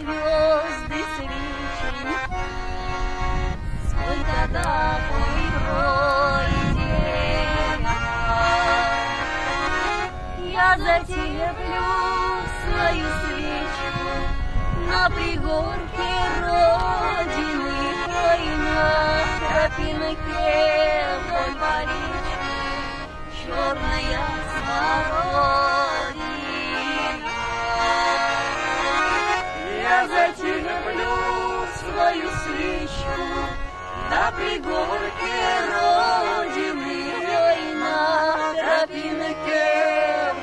звезды свечи, тогда природе. Я затеплю свою свечку на пригорке Родины, свою свечку на пригорке Родины, Ой, на тропинке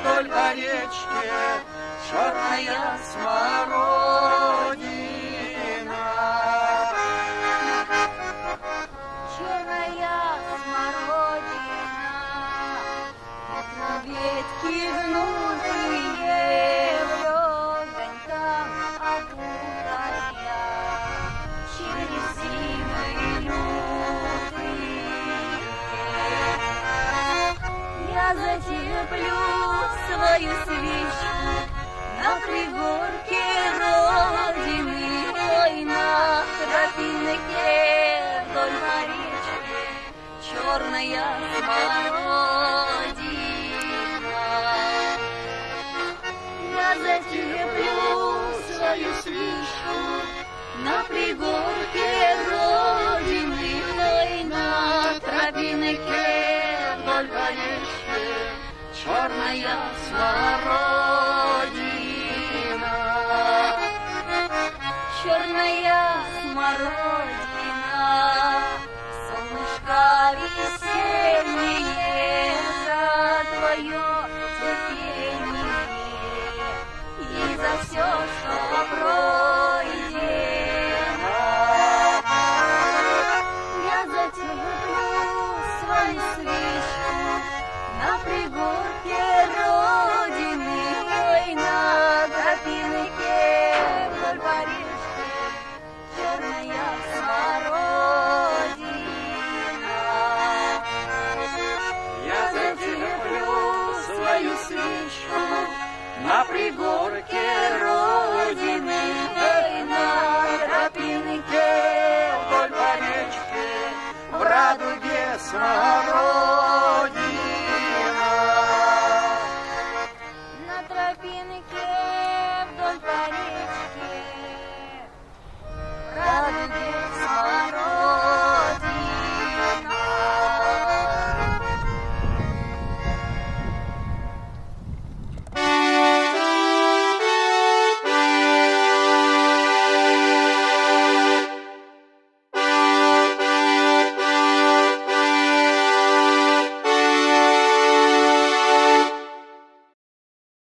вдоль по речке черная смородина. Свою свечку на пригорке Родины, ой, на тропинке вдоль по речке черная смородина. Я затеплю свою свечку на пригорке Родины, ой, на тропинке вдоль по речке черная смородина. Черная смородина, свою свечку на пригорке Родины, эй, на тропинке вдоль по речке, в радуге сна.